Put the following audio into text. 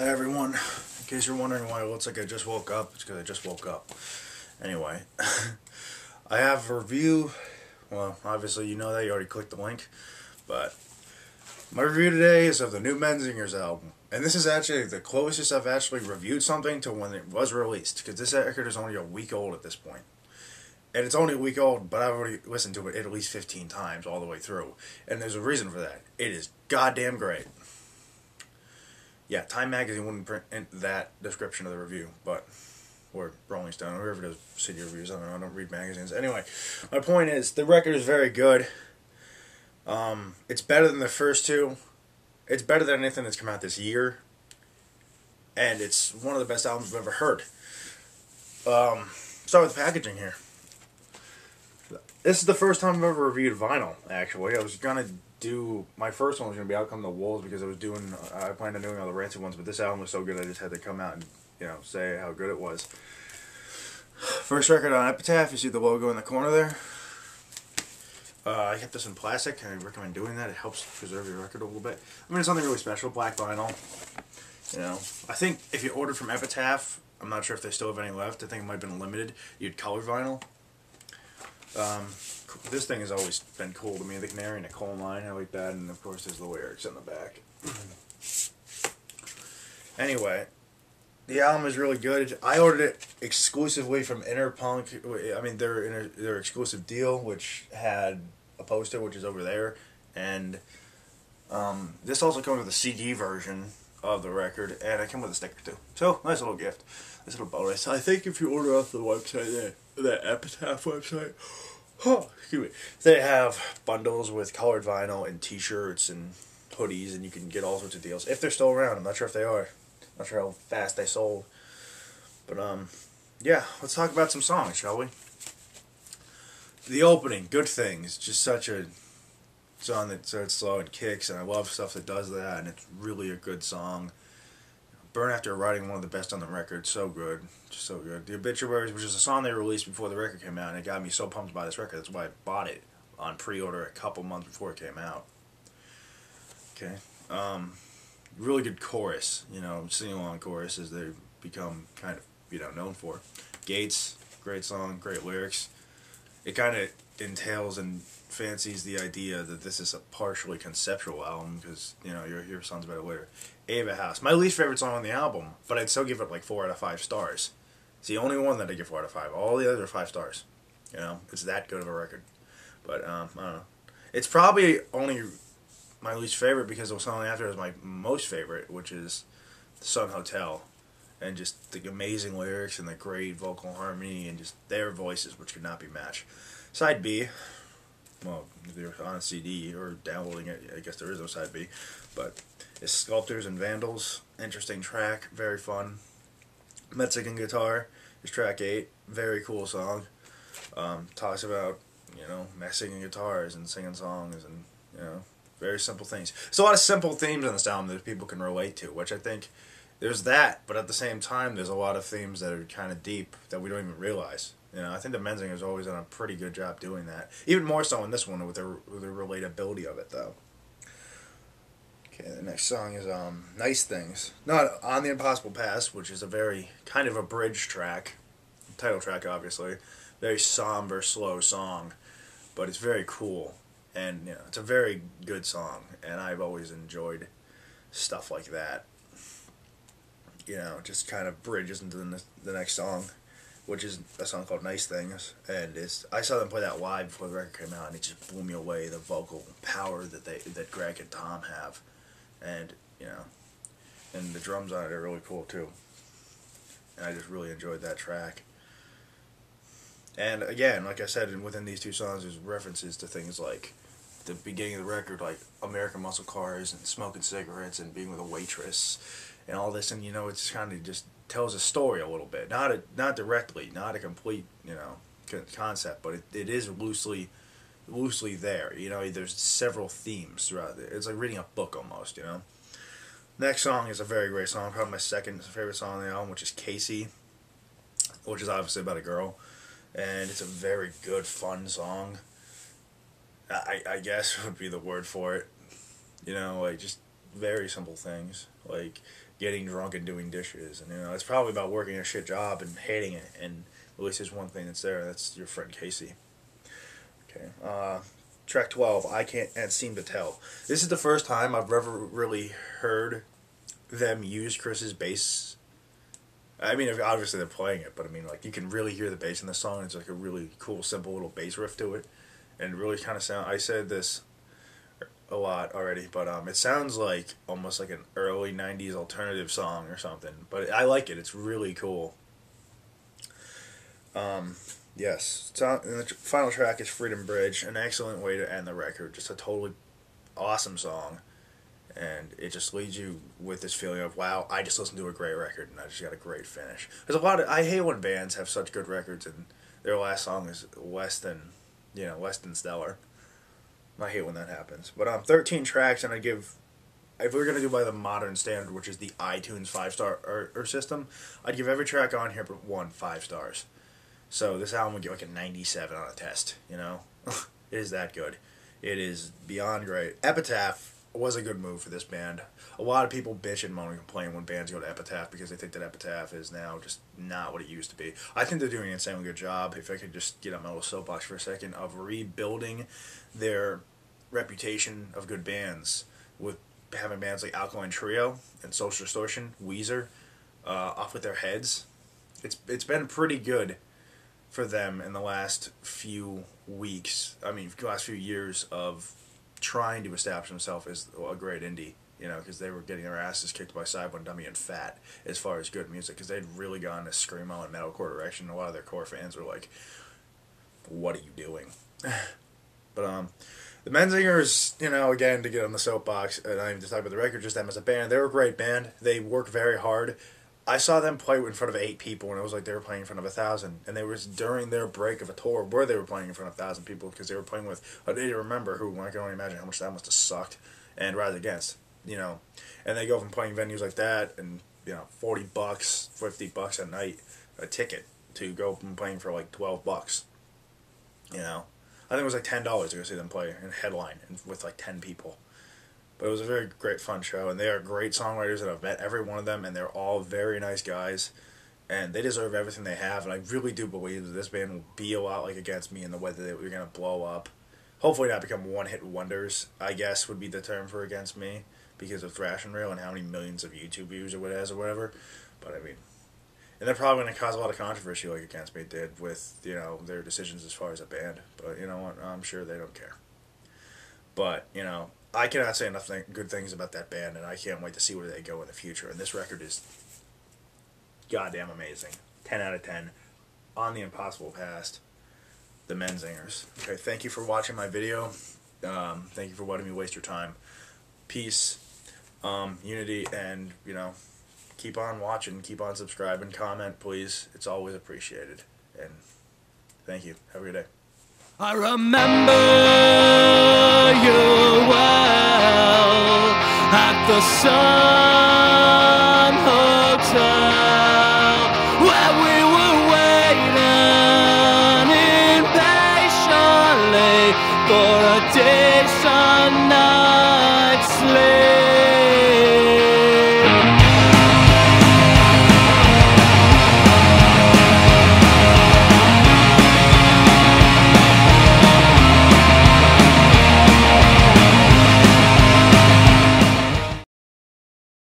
Hi everyone. In case you're wondering why it looks like I just woke up, it's because I just woke up. Anyway, I have a review. Well, obviously you know that you already clicked the link, but my review today is of the new Menzingers album, and this is actually the closest I've actually reviewed something to when it was released, because this record is only a week old at this point. And it's only a week old, but I've already listened to it at least 15 times all the way through. And there's a reason for that. It is goddamn great. Yeah, Time Magazine wouldn't print that description of the review, but or Rolling Stone, or whoever does city reviews. I don't know. I don't read magazines. Anyway, my point is the record is very good. Um, it's better than the first two. It's better than anything that's come out this year, and it's one of the best albums I've ever heard. Um, start with the packaging here. This is the first time I've ever reviewed vinyl. Actually, I was gonna do my first one was gonna be Out Come the Wolves because I was doing I planned on doing all the Rancid ones, but this album was so good I just had to come out and you know say how good it was. First record on Epitaph, you see the logo in the corner there. Uh, I kept this in plastic. I recommend doing that. It helps preserve your record a little bit. I mean, it's something really special, black vinyl. You know, I think if you ordered from Epitaph, I'm not sure if they still have any left. I think it might have been limited. You'd color vinyl. Um, this thing has always been cool to me. The Canary and the coal mine, I like that. And of course, there's the lyrics in the back. anyway, the album is really good. I ordered it exclusively from Interpunk. I mean, their inter, their exclusive deal, which had a poster, which is over there, and um, this also comes with a CD version of the record, and it came with a sticker too. So nice little gift, nice little bonus. I think if you order off the website, that Epitaph website, oh, excuse me, they have bundles with colored vinyl and T-shirts and hoodies, and you can get all sorts of deals if they're still around. I'm not sure if they are. Not sure how fast they sold. But um, yeah, let's talk about some songs, shall we? The opening, Good Things, just such a song that starts slow and kicks, and I love stuff that does that, and it's really a good song. Burn After Writing, one of the best on the record, so good, just so good. The Obituaries, which is a song they released before the record came out, and it got me so pumped by this record, that's why I bought it on pre-order a couple months before it came out. Okay, um, really good chorus, you know, sing along choruses they become kind of, you know, known for. Gates, great song, great lyrics. It kind of entails and fancies the idea that this is a partially conceptual album because, you know, you'll hear songs about later. Ava House, my least favorite song on the album, but I'd still give it like 4 out of 5 stars. It's the only one that I give 4 out of 5. All the others are 5 stars. You know, it's that good of a record. But, um, I don't know. It's probably only my least favorite because the song after is my most favorite, which is Sun Hotel, and just the amazing lyrics and the great vocal harmony and just their voices, which could not be matched. Side B, well, if you're on a CD or downloading it, I guess there is no side B, but it's Sculptors and Vandals, interesting track, very fun. Mexican Guitar is track 8, very cool song. Um, talks about, you know, messing guitars and singing songs and, you know, very simple things. There's a lot of simple themes on this album that people can relate to, which I think there's that, but at the same time, there's a lot of themes that are kind of deep that we don't even realize. You know, I think the Menzingers always done a pretty good job doing that. Even more so in this one with the, with the relatability of it, though. Okay, the next song is um, Nice Things. Not On the Impossible Past, which is a very kind of a bridge track. Title track, obviously. Very somber, slow song. But it's very cool and you know it's a very good song and I've always enjoyed stuff like that you know just kind of bridges into the, the next song which is a song called Nice Things. And it's I saw them play that live before the record came out and it just blew me away the vocal power that they that Greg and Tom have. And you know and the drums on it are really cool too. And I just really enjoyed that track. And again, like I said, within these two songs, there's references to things like the beginning of the record, like American muscle cars and smoking cigarettes and being with a waitress and all this. And, you know, it's kind of just tells a story a little bit. Not a, not directly, not a complete, you know, concept, but it, it is loosely loosely there. You know, there's several themes throughout it. It's like reading a book almost, you know. Next song is a very great song, probably my second favorite song on the album, which is Casey, which is obviously about a girl and it's a very good, fun song. I, I guess would be the word for it. You know, like just very simple things like getting drunk and doing dishes, and you know, it's probably about working a shit job and hating it. And at least there's one thing that's there. That's your friend Casey. Okay. Uh, track 12, I Can't and Seem to Tell. This is the first time I've ever really heard them use Chris's bass. I mean, obviously they're playing it, but I mean, like, you can really hear the bass in the song. It's like a really cool, simple little bass riff to it. And really kind of sound. I said this a lot already, but um, it sounds like almost like an early 90s alternative song or something. But I like it, it's really cool. Um, Yes. so, and the final track is Freedom Bridge, an excellent way to end the record. Just a totally awesome song. And it just leaves you with this feeling of, wow, I just listened to a great record and I just got a great finish. There's a lot of, I hate when bands have such good records and their last song is less than, you know, less than stellar. I hate when that happens. But um, 13 tracks, and I give, if we are going to do by the modern standard, which is the iTunes five star or, or system, I'd give every track on here but one five stars. So this album would get like a 97 on a test, you know? it is that good. It is beyond great. Epitaph was a good move for this band. A lot of people bitch and moan and complain when bands go to Epitaph because they think that Epitaph is now just not what it used to be. I think they're doing an insanely good job, if I could just get on my little soapbox for a second, of rebuilding their reputation of good bands with having bands like Alkaline Trio and Social Distortion, Weezer, uh, off with their heads. It's it's been pretty good for them in the last few weeks. I mean, last few years of trying to establish themselves as a great indie. You know, because they were getting their asses kicked by Side One Dummy and Fat as far as good music, because they'd really gone a screamo and metalcore direction. A lot of their core fans were like, "What are you doing?" but um, the Menzingers, you know, again to get on the soapbox, and I even to talk about the record, just them as a band. They're a great band. They work very hard. I saw them play in front of eight people, and it was like they were playing in front of a thousand. And they was during their break of a tour where they were playing in front of a thousand people because they were playing with day to remember who I can only imagine how much that must have sucked. And Rise Against, you know, and they go from playing venues like that and you know forty bucks, fifty bucks a night a ticket to go from playing for like twelve bucks. You know, I think it was like ten dollars to go see them play and headline and with like ten people. But it was a very great, fun show, and they are great songwriters, and I've met every one of them, and they're all very nice guys, and they deserve everything they have. And I really do believe that this band will be a lot like Against Me in the way that going to blow up. Hopefully, not become one-hit wonders. I guess would be the term for Against Me because of Thrash Unreal and how many millions of YouTube views or it has or whatever. But I mean, and they're probably going to cause a lot of controversy like Against Me did with you know their decisions as far as a band. But you know what? I'm sure they don't care. But you know, I cannot say enough th- good things about that band, and I can't wait to see where they go in the future. And this record is goddamn amazing. 10 out of 10 on the impossible past. The Menzingers. Okay, thank you for watching my video. Um, thank you for letting me waste your time. Peace, um, unity, and, you know, keep on watching, keep on subscribing, comment, please. It's always appreciated. And thank you. Have a good day. I remember you well at the Sun